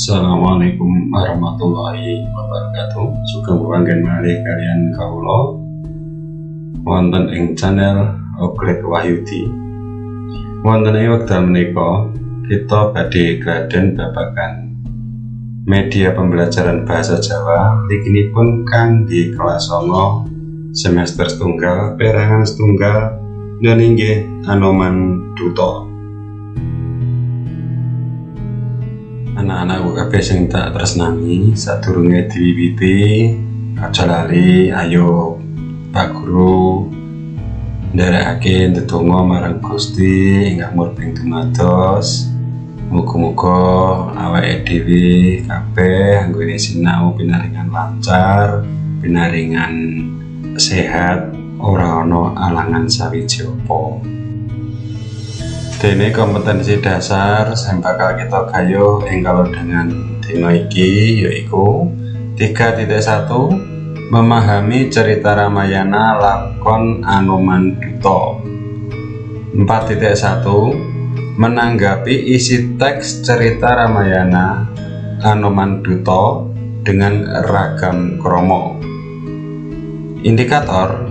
Assalamualaikum warahmatullahi wabarakatuh. Sugeng wanggen malih kalian kaulo wonten ing channel Oglet Wahyudi. Wonten ing wekdal menika kita badhe graden babagan media pembelajaran bahasa Jawa pun kangge kelas 9 semester setunggal perangan setunggal dan inggih Anoman Duto. anak-anakku kabeh sing tak tresnani sadurunge diwiwiti aja lali ayo Pak Guru nderekake ndedonga marang Gusti ingkang murbeng dumados muga-muga awake dhewe kabeh anggone sinau pinaringan lancar pinaringan sehat ora ana alangan sawiji apa. Dene kompetensi dasar yang bakal kita gayo ing dengan dino iki yaiku 3.1 memahami cerita Ramayana lakon Anoman Duto 4.1 menanggapi isi teks cerita Ramayana Anoman Duto dengan ragam kromo indikator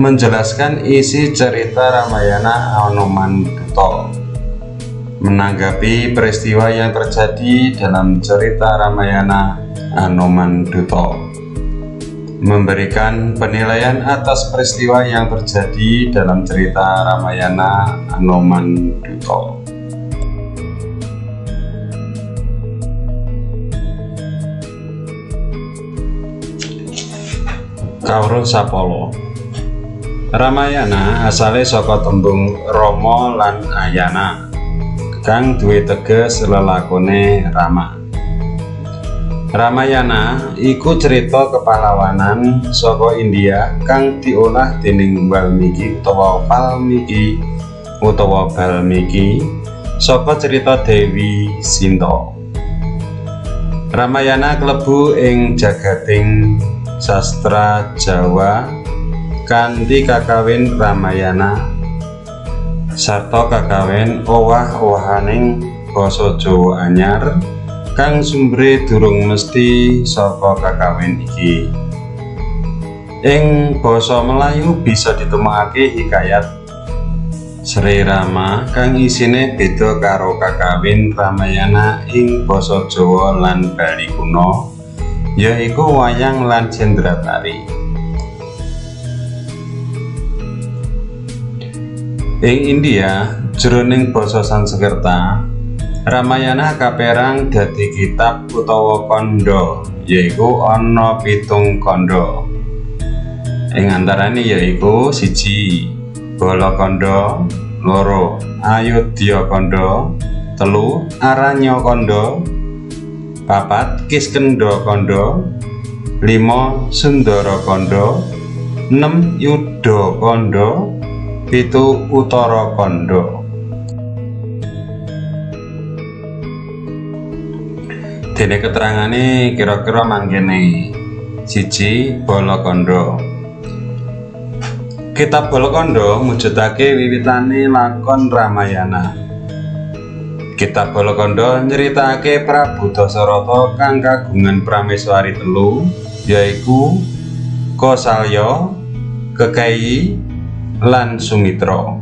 menjelaskan isi cerita Ramayana Anoman Duto menanggapi peristiwa yang terjadi dalam cerita Ramayana Anoman Duto memberikan penilaian atas peristiwa yang terjadi dalam cerita Ramayana Anoman Duto. Kauro Sapolo. Ramayana asale saka tembung Rama lan Ayana. Kang duwe teges lelakone Rama. Ramayana iku cerita kepahlawanan saka India kang diolah dening Walmiki utawa Valmiki utawa Balmiki saka cerita Dewi Sinta. Ramayana klebu ing jagating sastra Jawa kanthi kakawin Ramayana sarta kakawin owah-owahaning basa Jawa anyar kang sumbre durung mesti saka kakawin iki ing basa Melayu bisa ditemokake hikayat Sri Rama kang isine beda karo kakawin Ramayana ing basa Jawa lan Bali kuno yaiku wayang lan Jendratari. Ing India, jroning basa Sanskerta, Ramayana kaperang dadi kitab utawa kandha, yaiku ana pitung kandha. Ing antarane yaiku siji Balakanda, loro Ayodhya Kanda, telu Aranya Kanda, papat Kiskendha Kanda, lima Sundara Kanda, enam Yudha Kanda, pitu utara kondo dene keterangane kira-kira manggene siji bala kondo kitab bala kondo mujudake wiwitane lakon Ramayana kitab bala kondo nyeritake Prabu Dasarata kang kagungan prameswari telu yaiku Kosalya Kekayi lan Sumitra.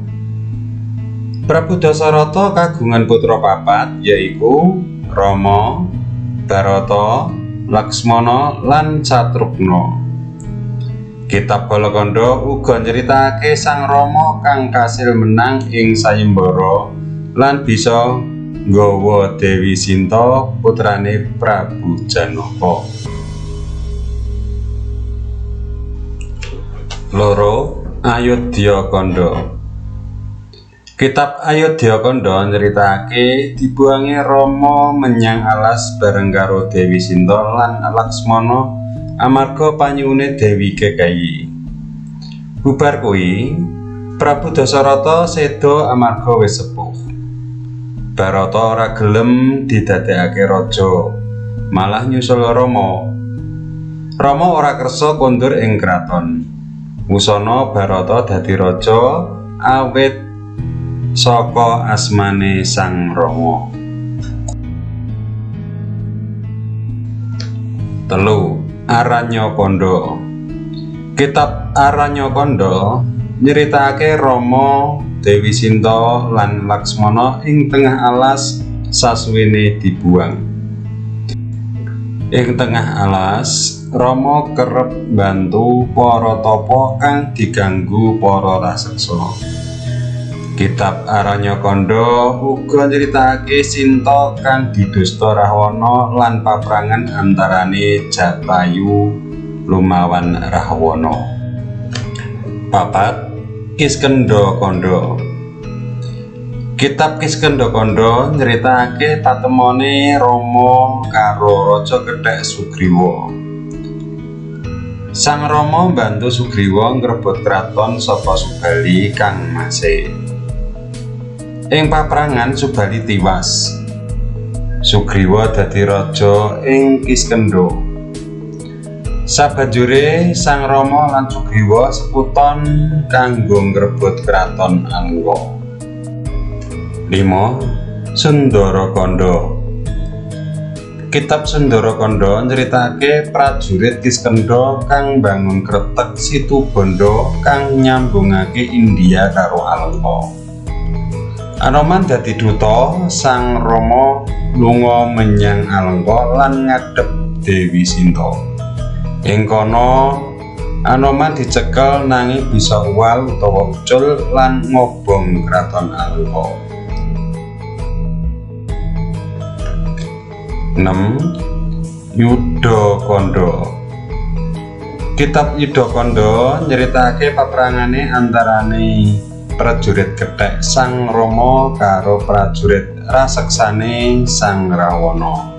Prabu Dasarata kagungan putra papat yaiku Rama, Barata, Laksmana lan Catrugna. Kitab Balakanda uga nyeritakake Sang Rama kang kasil menang ing sayembara lan bisa nggawa Dewi Sinta putrane Prabu Janaka. Loro Ayodhya Kanda Kitab Ayodhya Kanda nyeritakake dibuange Rama menyang alas bareng karo Dewi Sinta lan Laksmana amarga panyuwune Dewi Kekayi. Bubar kuwi, Prabu Dasarata seda amarga wis sepuh. Barata ora gelem didadekake raja, malah nyusul Rama. Rama ora kersa kondur ing kraton. Wusana Barata dadi raja awit saka asmane Sang Rama. Telu Aranyakondo Kitab Aranyakondo nyeritakake Rama, Dewi Sinta lan Laksmana ing tengah alas sasuwene dibuang. Ing tengah alas, Rama kerep bantu para tapa kang diganggu para raseksa. Kitab Aranyakondo uga nyritakake Sinta kang didusta Rahwana lan paprangan antarane Jatayu lumawan Rahwana. Papat Kiskendha Kanda Kitab Kiskendha Kanda nyritakake tatemone Rama karo Raja Kethek Sugriwa. Sang Rama mbantu Sugriwa ngrebut kraton saka Subali kang masih. Ing paprangan Subali tiwas. Sugriwa dadi raja ing Kiskendha. Sabanjure Sang Rama lan Sugriwa seputon kanggo ngrebut kraton Angga. 5. Sundara Kanda Kitab Sundara Kanda nyritakake prajurit Kiskendha kang bangun kretek situ bondo kang nyambungake India karo Alengka. Anoman dadi duta Sang Rama lunga menyang Alengka lan ngadhep Dewi Sinta. Ing kono Anoman dicekel nanging bisa uwal utawa ucul lan ngobong kraton Alengka. 6 Yuda Kanda Kitab Yuda Kanda nyeritakake paperangane antarane prajurit kethek Sang Rama karo prajurit raseksane Sang Rawana.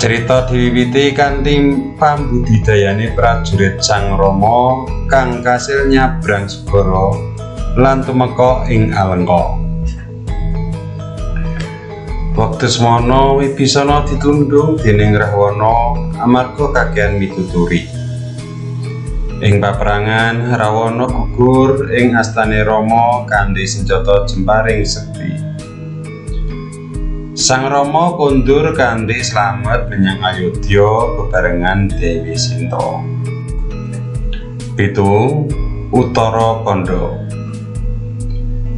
Cerita diwiwiti kanthi pambudidayane prajurit Sang Rama kang kasil nyabrang segara lan tumeka ing Alengka. Waktu semono Wibisana ditundung dening Rahwana amarga kakehan mituturi. Ing paperangan Rawana gugur ing astane Rama kanthi senjata jemparing sekti. Sang Rama kondur kanthi slamet menyang Ayodhya bebarengan Dewi Sinta. Pitu Utara Kanda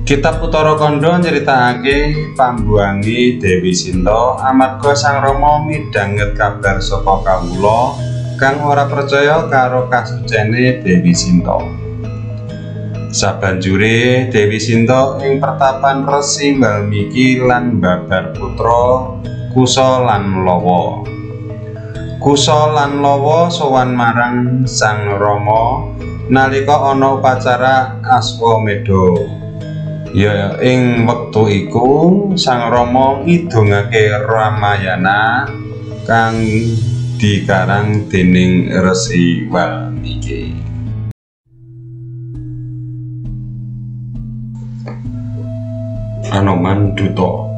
Kitab Utara Kanda nyeritakake pambuangi Dewi Sinta amarga Sang Rama midhanget kabar saka kawula kang ora percaya karo kasucene Dewi Sinta. Sabanjure Dewi Sinta ing pertapan Resi Walmiki lan babar putra Kusa lan Lawa. Kusa lan Lawa sowan marang Sang Rama nalika ana upacara Aswamedha. Ya ing wektu iku Sang Rama ngidungake Ramayana kang dikarang dening Resi Walmiki. Anoman Duto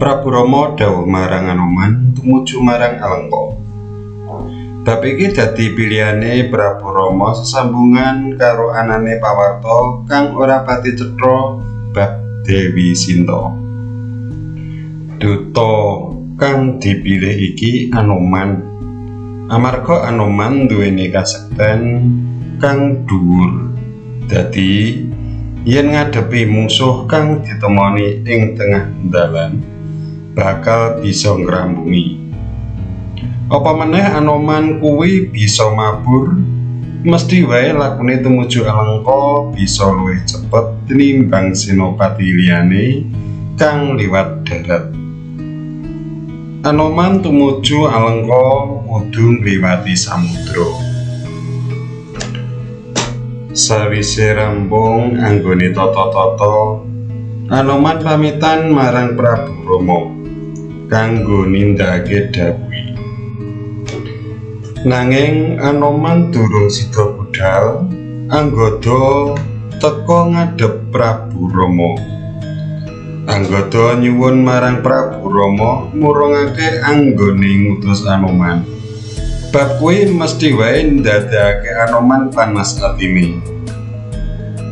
Prabu Rama dawuh marang Anoman tumuju marang Alengka. Bab iki dadi pilihane Prabu Rama sesambungan karo anane pawarta kang ora pati cetha bab Dewi Sinta. Duto kang dipilih iki Anoman. Amarga Anoman duweni kasekten kang dhuwur. Dadi yen ngadepi musuh kang ditemoni ing tengah dalan bakal bisa ngrambungi apa meneh Anoman kuwi bisa mabur? Mesti wae lakune tumuju Alengka bisa luwih cepet tinimbang senopati liyane kang liwat darat Anoman tumuju Alengka kudu ngliwati samudra. Sawise rampung anggone tata-tata, Anoman pamitan marang Prabu Rama kanggo nindakake dawuhe. Nanging Anoman durung sida budal, anggota teka ngadhep Prabu Rama. Anggota nyuwun marang Prabu Rama murungake anggone ngutus Anoman. Bab kuwi mesti wae ndadekake Anoman panas atine.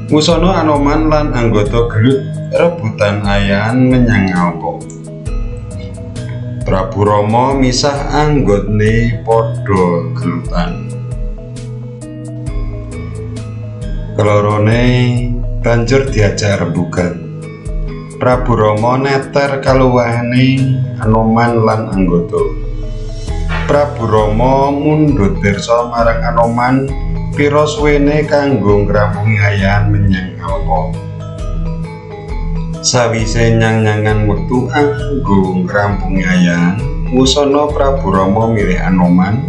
Musono Anoman lan anggota gelut rebutan ayahan menyang Alpo. Prabu Rama misah anggotne padha gelutan. Kelorone banjur diajak rembugan. Prabu Rama neter kaluwahane Anoman lan anggota. Prabu Rama mundhut pirsa marang Anoman pira suwene kanggo ngrampungi ayahan menyang Alpa. Sawise nyang-nyangan wektu anggo ngrampungi ayahan, Wusana Prabu Rama milih Anoman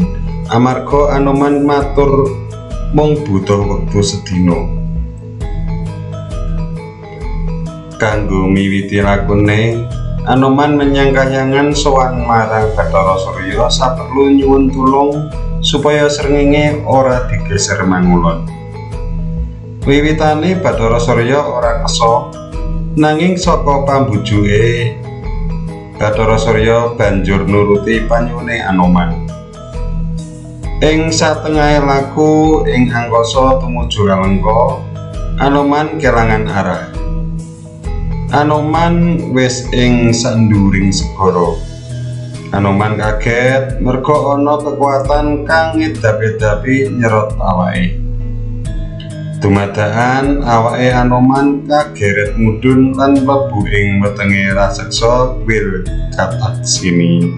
amarga Anoman matur mung butuh wektu sedina. Kanggo miwiti lakune, Anoman menyang kahyangan sowan marang Bathara Surya saperlu nyuwun tulung supaya srengenge ora digeser mangulon. Wiwitane Bathara Surya ora kesa nanging saka pambujuke Bathara Surya banjur nuruti panyune Anoman. Ing satengahe laku ing angkasa tumuju Alengka, Anoman kelangan arah. Anoman wis ing sanduring segara. Anoman kaget merga ana kekuatan kang ngedap-edapi nyerot awake. Dumadakan awake Anoman kageret mudhun lan mlebu ing wetenge raseksa Wil Kataksini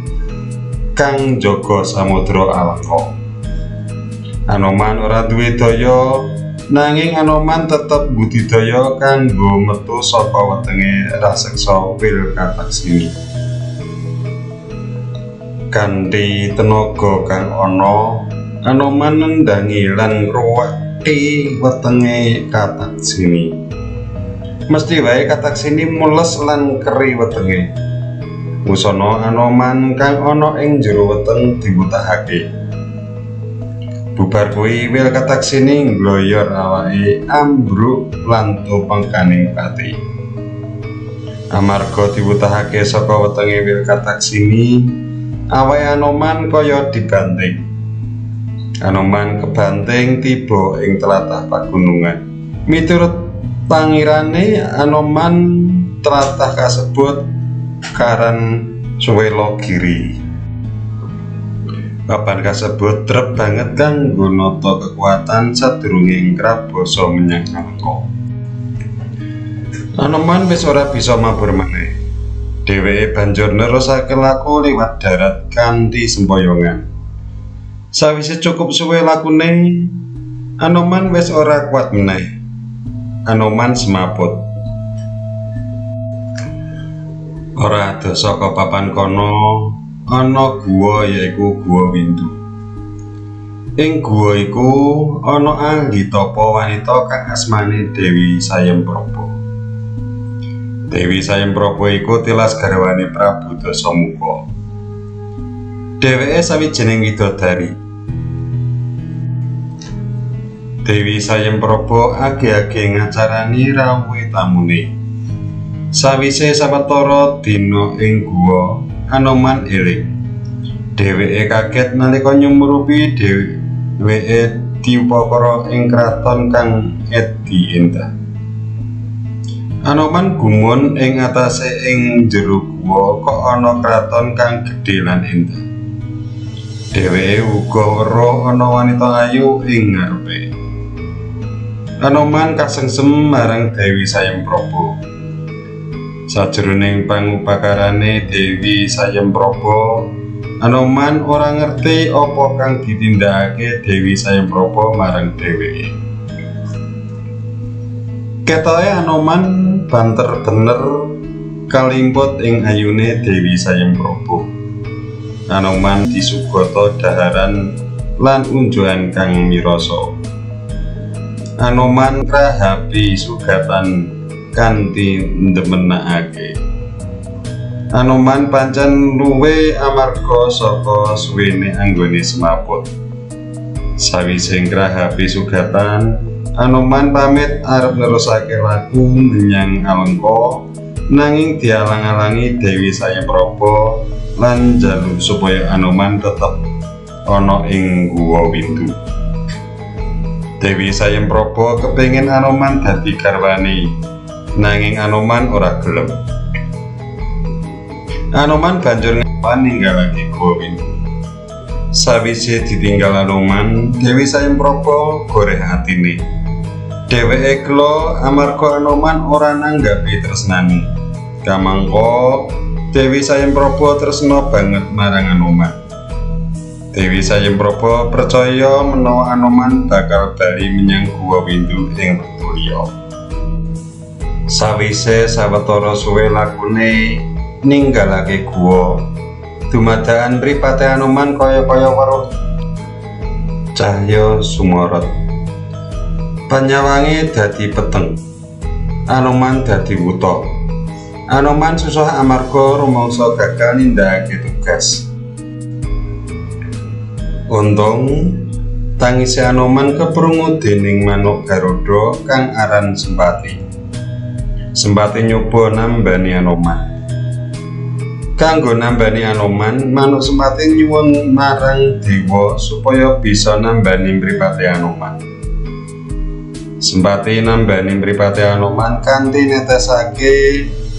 kang jaga samudra Alengka. Anoman ora duwe daya nanging Anoman tetep budidaya kanggo metu saka wetenge raseksa wil kataksini kanthi tenaga kang ana Anoman nendangi lan ngruweki wetenge kataksini mesti wae kataksini mules lan keri wetenge. Wusana Anoman kang ana ing jero weteng diwutahake bubar kuwi wil kataksini ngloyor awake ambruk lan pangkaning pati. Amarga diwutahake saka wetenge wil kataksini awake anoman kaya dibanting. Anoman kebanting tiba ing telatah pagunungan. Miturut pangirane anoman telatah kasebut karan Suwelo Giri Papan kasebut trep banget kanggo nata kekuatan sadurunge ingkrap basa menyang Alengka. Anoman wis ora bisa mabur maneh. Dheweke banjur nerusake laku liwat darat kanthi semboyongan. Sawise cukup suwe lakune, Anoman wis ora kuat meneh. Anoman semaput. Ora ada saka papan kono ana guwa yaiku guwa windu. Ing guwa iku ana anggitapa wanita kang asmane Dewi Sayempraba Dewi Sayempraba iku tilas garwane Prabu Dasamuka. Dheweke sawijining widodari. Dewi Sayempraba age-age ngacarani rawuhe tamune. Sawise sawetara dina ing guwa Anoman eling. Dheweke kaget nalika nyumurupi dheweke diupakara ing kraton kang edi endah. Anoman gumun ing atase ing jero guwa kok ana kraton kang gedhe lan endah. Dheweke uga weruh ana wanita ayu ing ngarepe. Anoman kasengsem marang Dewi Sayempraba. Sajroning pangupakarane Dewi Sayempraba, Anoman ora ngerti apa kang ditindakake Dewi Sayempraba marang dheweke. Ketoke Anoman banter bener kalimput ing ayune Dewi Sayempraba. Anoman disugata daharan lan unjuan kang mirasa. Anoman rahapi sugatan kanthi ndemenake. Anoman pancen luwe amarga saka suwene anggone semaput. Sawise ngrahapi sugatan, Anoman pamit arep nerusake laku menyang Alengka nanging dialang-alangi Dewi Sayempraba lan jaluk supaya Anoman tetep ana ing guwa Windu. Dewi Sayempraba kepengin Anoman dadi garwane, nanging Anoman ora gelem. Anoman banjur ninggalake guwa Windu. Sawise ditinggal Anoman, Dewi Sayempraba goreh atine. Dheweke kelo amarga Anoman ora nanggapi tresnani. Kamangka Dewi Sayempraba tresna banget marang Anoman. Dewi Sayempraba percaya menawa Anoman bakal bali menyang Guwa Windu ing wektu liya. Sawise sawetara suwe lakune ninggalake guwa, dumadakan mripate Anoman kaya-kaya weruh cahya sumorot. Panyawangi dadi peteng. Anoman dadi wuta. Anoman susah amarga rumangsa gagal nindakake tugas. Untung tangise Anoman keprungu dening manuk Garuda kang aran Sempati. Sempati nyoba nambani Anoman. Kanggo nambani Anoman, manuk Sempati nyuwun marang dewa supaya bisa nambani mripate Anoman. Sempati nambani mripate Anoman kanthi netesake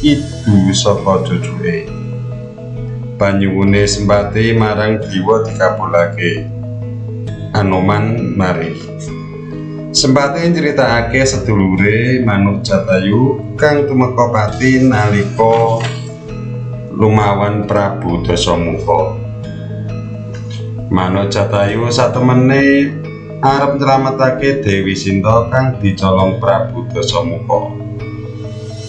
idu saka cucuke. banyuwune sempati marang dewa dikabulake Anoman mari Sempati nyeritakake sedulure manuk Jatayu kang tumeka pati lumawan Prabu Dasamuka Manuk Jatayu satemene arep nyelametake Dewi Sinta kang dicolong Prabu Dasamuka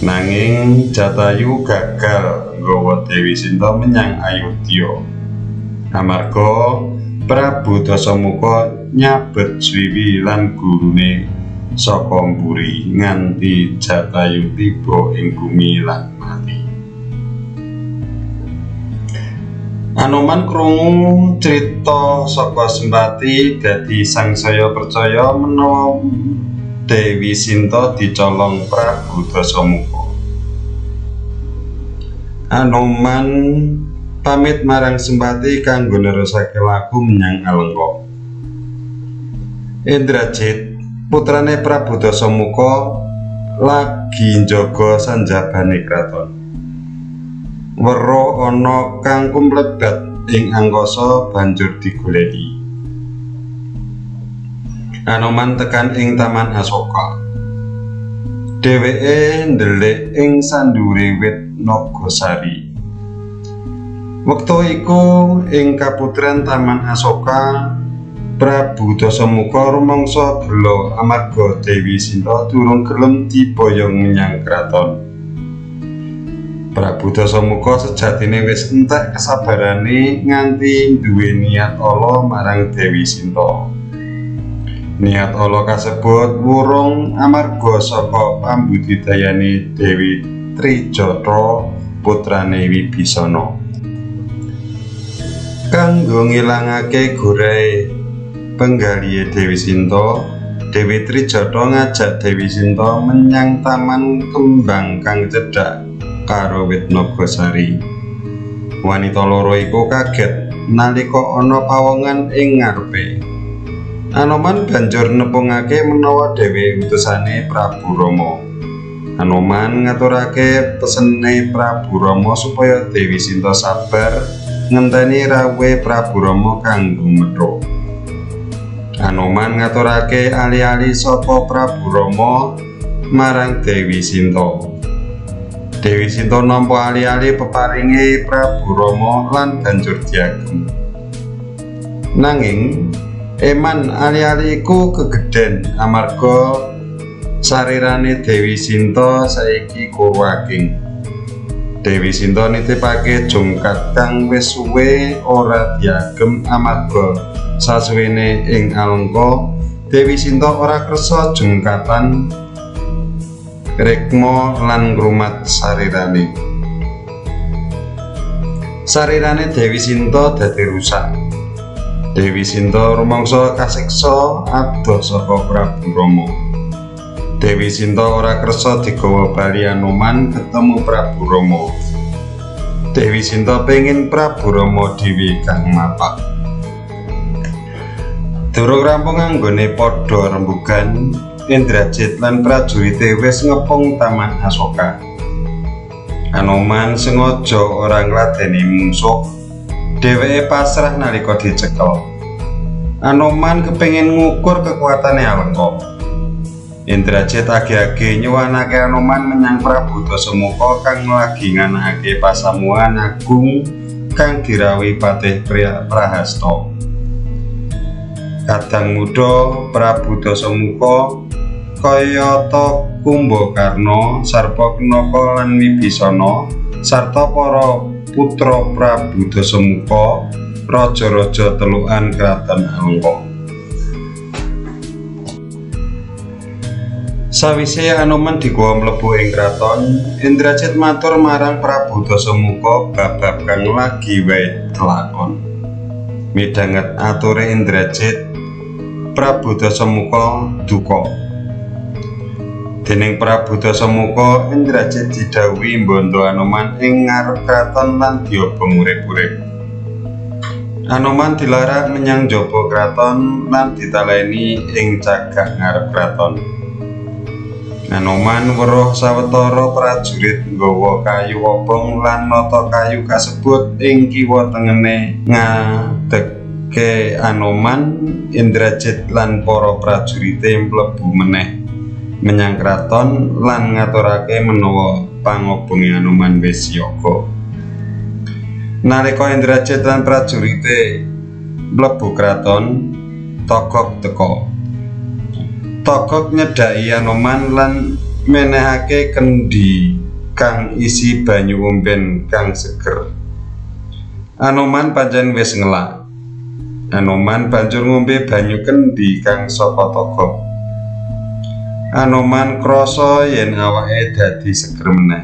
Nanging Jatayu gagal nggawa Dewi Sinta menyang Ayodhya. Amarga Prabu Dasamuka nyabet swiwi lan gurune saka mburi nganti Jatayu tiba ing bumi lan mati. Anoman krungu crita saka Sempati dadi sangsaya percaya menawa Dewi Sinta dicolong Prabu Dasamuka. Anoman pamit marang Sempati kanggo nerusake laku menyang Alengka. Indrajit, putrane Prabu Dasamuka lagi njaga sanjabane kraton. Weruh ana kang kumlebat ing angkasa banjur digoleki. Anoman tekan ing Taman Asoka. Dheweke ndelik ing sandure wit Nogosari. Wektu iku ing kaputren Taman Asoka, Prabu Dasamuka rumangsa gelo amarga Dewi Sinta durung gelem diboyong menyang kraton. Prabu Dasamuka sejatine wis entek kesabarane nganti duwe niat ala marang Dewi Sinta. Niat Allah kasebut wurung amarga saka pambudidayane Dewi Trijatra putrane Wibisana. Kanggo ngilangake gorahe penggalihe Dewi Sinta, Dewi Trijatra ngajak Dewi Sinta menyang taman kembang kang cedhak karo wit Nagasari. Wanita loro iku kaget nalika ana pawongan ing ngarepe. Anoman banjur nepungake menawa dhewe utusane Prabu Rama. Anoman ngaturake pesene Prabu Rama supaya Dewi Sinta sabar ngenteni rawuhe Prabu Rama kanggo metro. Anoman ngaturake ali-ali saka Prabu Rama marang Dewi Sinta. Dewi Sinta nampa ali-ali peparinge Prabu Rama lan banjur diagem. Nanging Eman ali-ali iku kegeden amarga sarirane Dewi Sinta saiki kurwaking. Dewi Sinta nitipake jungkat kang wis suwe ora diagem amarga sasuwene ing Alengka Dewi Sinta ora kersa jungkatan rekmo lan ngrumat sarirane. Sarirane Dewi Sinta dadi rusak. Dewi Sinta rumangsa kasiksa adoh saka Prabu Rama. Dewi Sinta ora kersa digawa bali Anoman ketemu Prabu Rama. Dewi Sinta pengin Prabu Rama dhewe kang mapak. Durung rampung anggone padha rembugan, Indrajit lan prajurite wis ngepung Taman Asoka. Anoman sengaja ora ngladeni mungsuh, dheweke pasrah nalika dicekel. Anoman kepengin ngukur kekuatane Alengka. Indrajit agi-agi nyuwanake Anoman menyang Prabu Dasamuka kang lagi nganakake pasamuan agung kang dirawi Patih Prahasta. Kadang muda Prabu Dasamuka kayata Kumbakarna, Sarpakenaka lan Wibisana sarta para putra Prabu Dasamuka raja-raja telukan kraton Alengka. Sawise Anoman digawa mlebu ing kraton, Indrajit matur marang Prabu Dasamuka bab-bab kang lagi wae kelakon. Midhanget ature Indrajit, Prabu Dasamuka duka. Dening Prabu Dasamuka Indrajit didhawuhi mbondo Anoman ing ngarep kraton lan diobong urip-urip. Anoman dilarang menyang jaba kraton lan ditaleni ing cagak ngarep kraton. Anoman weruh sawetara prajurit nggawa kayu obong lan nata kayu kasebut ing kiwa tengene ngadegke Anoman Indrajit lan para prajurite mlebu meneh menyang kraton lan ngaturake menawa pangobonge Anoman wis yoga. Nalika Indrajit lan prajurite mlebu kraton, Togok teka. Togok nyedhaki Anoman lan menehake kendi kang isi banyu umben kang seger. Anoman pancen wis ngelak. Anoman banjur ngombe banyu kendi kang saka Togok. Anoman krasa yen awake dadi seger meneh.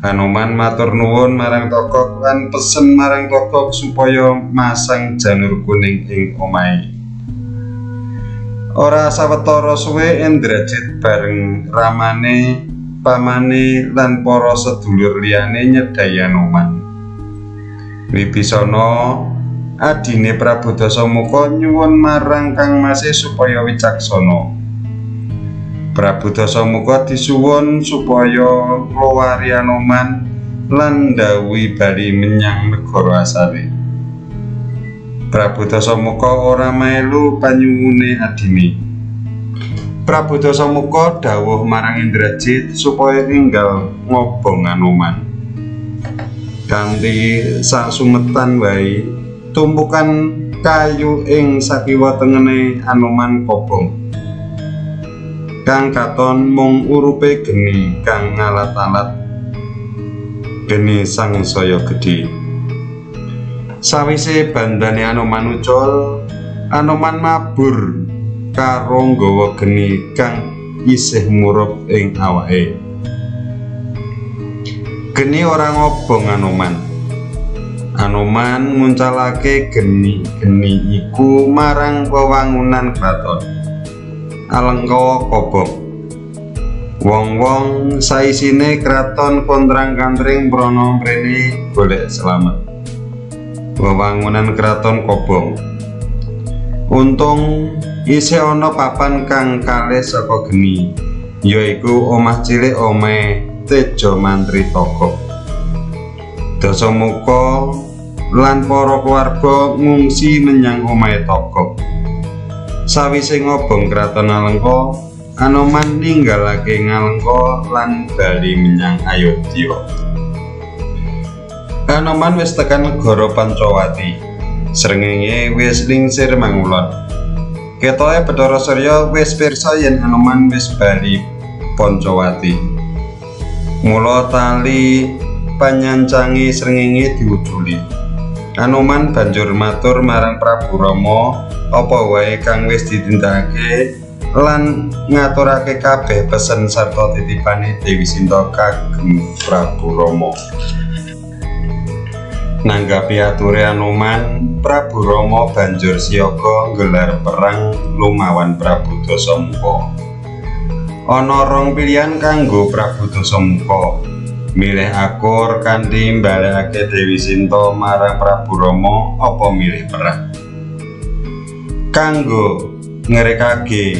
Anoman matur nuwun marang Tokok lan pesen marang Tokok supaya masang janur kuning ing omahe. Ora sawetara suwe Indrajit bareng ramane, pamane lan para sedulur liyane nyedhaya Anoman. Wibisana adine Prabu Dasamuka nyuwun marang Masih supaya wicaksana. Prabu Dasamuka disuwun supaya ngluwari Anoman lan bali menyang negara asale. Prabu Dasamuka ora melu panyuwune adine. Prabu Dasamuka dawuh marang Indrajit supaya tinggal ngobong Anoman. Kanthi sasumetan wae tumpukan kayu ing sakiwa tengene Anoman kobong. kang katon mung urupe geni kang ngalat-alat. Geni sang saya gedhe sawise bandane anoman ucul anoman mabur karo nggawa geni kang isih murup ing awake. Geni ora ngobong anoman anoman nguncalake geni geni iku marang wewangunan kraton. Alengka kobong Wong-wong saisine kraton kontrang-kantring mrana mrene golek selamat. Wewangunan kraton kobong. Untung isih ana papan kang kalih saka geni yaiku omah cilik ome Tejo Mantri Toko Dasamuka lan para keluarga ngungsi menyang omahe Toko Sawise ngobong kraton Alengka, Anoman ninggalake Ngalengka lan bali menyang Ayodhya. Anoman wis tekan negara Pancawati. Srengenge wis lingsir mangulon. Ketoke Bathara Surya wis pirsa yen Anoman wis bali Pancawati. Mula tali panyancangi srengenge diwujuli. Anoman banjur matur marang Prabu Rama apa wae kang wis ditindakake lan ngaturake kabeh pesen sarta titipane Dewi Sinta kagem Prabu Rama. Nanggapi ature Anoman, Prabu Rama banjur nggelar perang lumawan Prabu Dasamuka. Ana rong pilihan kanggo Prabu Dasamuka. Milih akur kanthi mbalekake Dewi Sinta marang Prabu Rama apa milih perang? kanggo ngerekake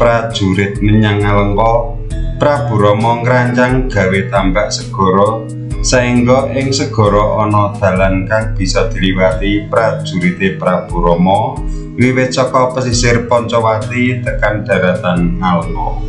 prajurit menyang Alengka Prabu Rama ngrancang gawe tambak segara sehingga ing segara ana dalan kang bisa diliwati prajurite Prabu Rama wiwit saka pesisir Pancawati tekan daratan Alengka